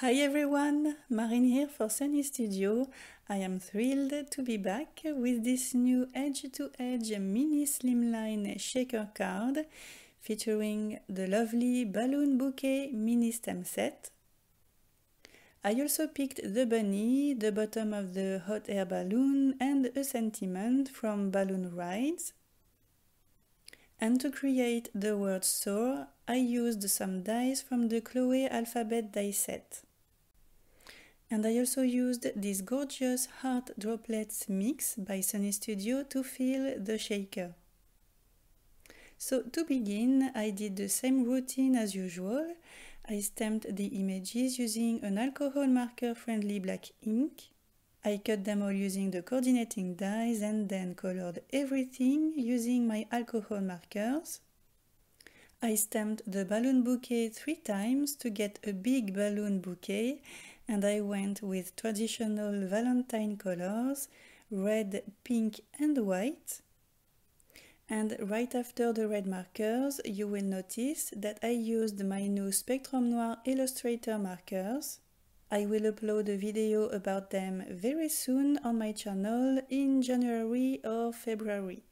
Hi everyone, Marine here for Sunny Studio. I am thrilled to be back with this new edge-to-edge mini slimline shaker card featuring the lovely balloon bouquet mini stamp set. I also picked the bunny, the bottom of the hot air balloon and a sentiment from Balloon Rides. And to create the word soar, I used some dies from the Chloe alphabet die set. And I also used this gorgeous heart droplets mix by Sunny Studio to fill the shaker. So to begin, I did the same routine as usual. I stamped the images using an alcohol marker friendly black ink. I cut them all using the coordinating dies and then colored everything using my alcohol markers. I stamped the balloon bouquet three times to get a big balloon bouquet and I went with traditional Valentine colors, red, pink and white. And right after the red markers, you will notice that I used my new Spectrum Noir Illustrator markers. I will upload a video about them very soon on my channel in January or February.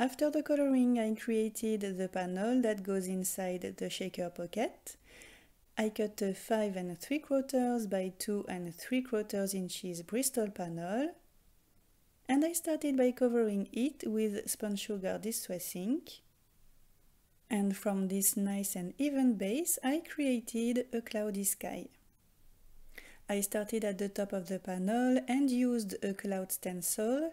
After the coloring, I created the panel that goes inside the shaker pocket. I cut a 5 and 3 quarters by 2 and 3 quarters inches Bristol panel and I started by covering it with spun sugar distress ink and from this nice and even base I created a cloudy sky. I started at the top of the panel and used a cloud stencil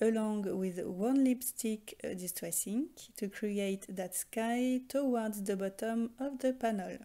along with worn lipstick uh, distress ink to create that sky towards the bottom of the panel.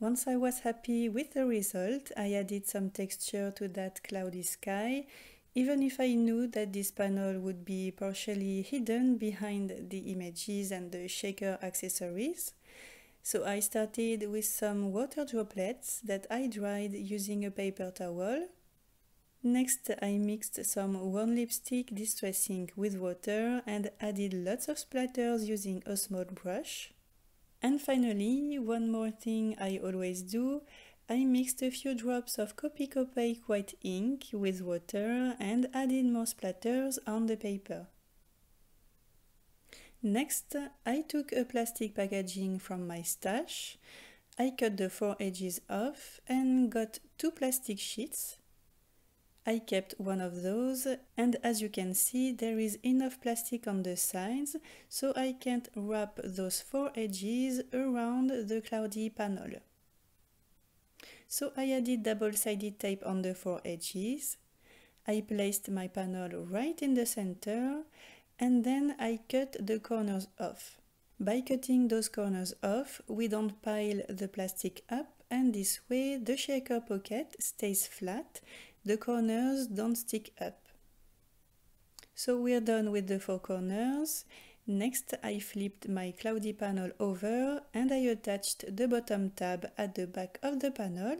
Once I was happy with the result, I added some texture to that cloudy sky, even if I knew that this panel would be partially hidden behind the images and the shaker accessories. So I started with some water droplets that I dried using a paper towel. Next I mixed some worn lipstick distress ink with water and added lots of splatters using a small brush. And finally, one more thing I always do, I mixed a few drops of Opaque white ink with water and added more splatters on the paper. Next, I took a plastic packaging from my stash, I cut the four edges off and got two plastic sheets I kept one of those and as you can see there is enough plastic on the sides so I can't wrap those four edges around the cloudy panel. So I added double-sided tape on the four edges. I placed my panel right in the center and then I cut the corners off. By cutting those corners off, we don't pile the plastic up and this way the shaker pocket stays flat the corners don't stick up. So we're done with the four corners. Next I flipped my cloudy panel over and I attached the bottom tab at the back of the panel.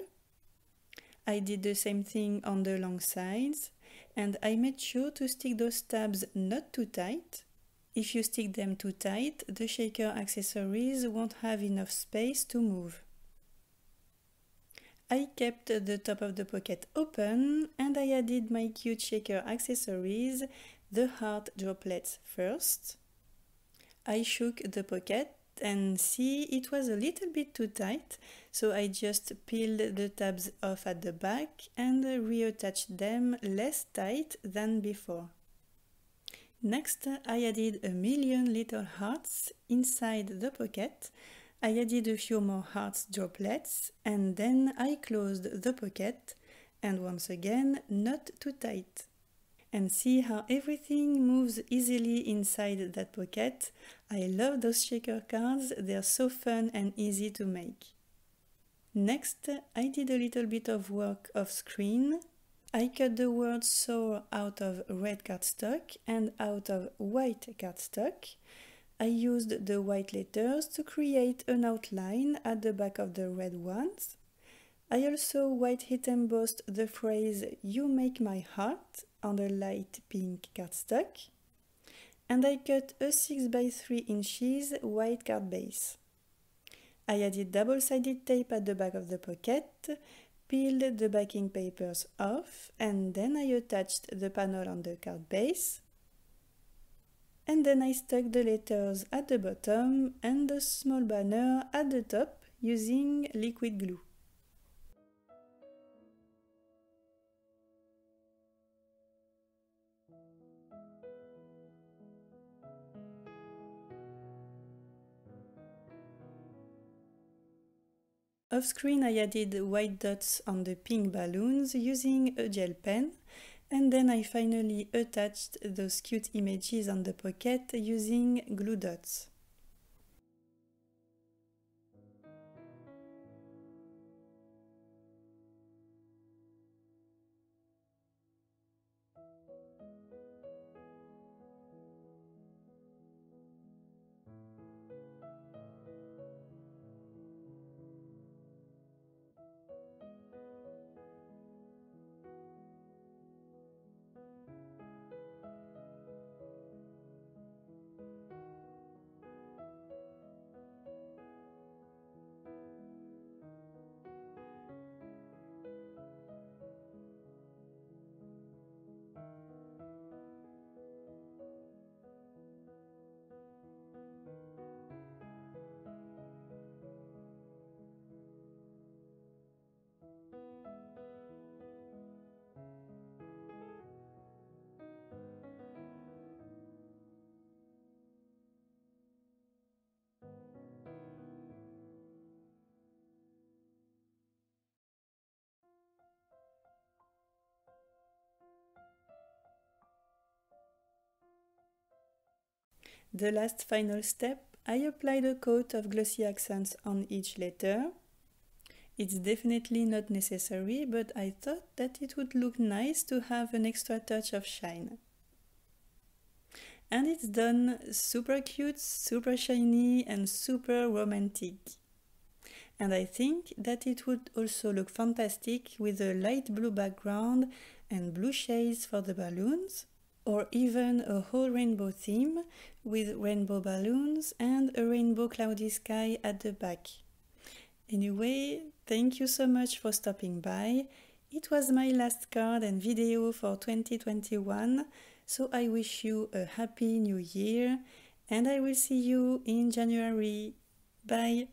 I did the same thing on the long sides and I made sure to stick those tabs not too tight. If you stick them too tight, the shaker accessories won't have enough space to move. I kept the top of the pocket open and I added my cute shaker accessories, the heart droplets first. I shook the pocket and see it was a little bit too tight, so I just peeled the tabs off at the back and reattached them less tight than before. Next, I added a million little hearts inside the pocket I added a few more hearts droplets and then I closed the pocket and once again not too tight. And see how everything moves easily inside that pocket. I love those shaker cards, they're so fun and easy to make. Next, I did a little bit of work off screen. I cut the word SOAR out of red cardstock and out of white cardstock I used the white letters to create an outline at the back of the red ones. I also white heat embossed the phrase You make my heart on the light pink cardstock. And I cut a 6 by 3 inches white card base. I added double-sided tape at the back of the pocket, peeled the backing papers off, and then I attached the panel on the card base and then I stuck the letters at the bottom and the small banner at the top using liquid glue. Off screen I added white dots on the pink balloons using a gel pen and then I finally attached those cute images on the pocket using glue dots. The last final step, I applied a coat of glossy accents on each letter. It's definitely not necessary, but I thought that it would look nice to have an extra touch of shine. And it's done super cute, super shiny and super romantic. And I think that it would also look fantastic with a light blue background and blue shades for the balloons or even a whole rainbow theme with rainbow balloons and a rainbow cloudy sky at the back. Anyway, thank you so much for stopping by. It was my last card and video for 2021, so I wish you a happy new year and I will see you in January. Bye!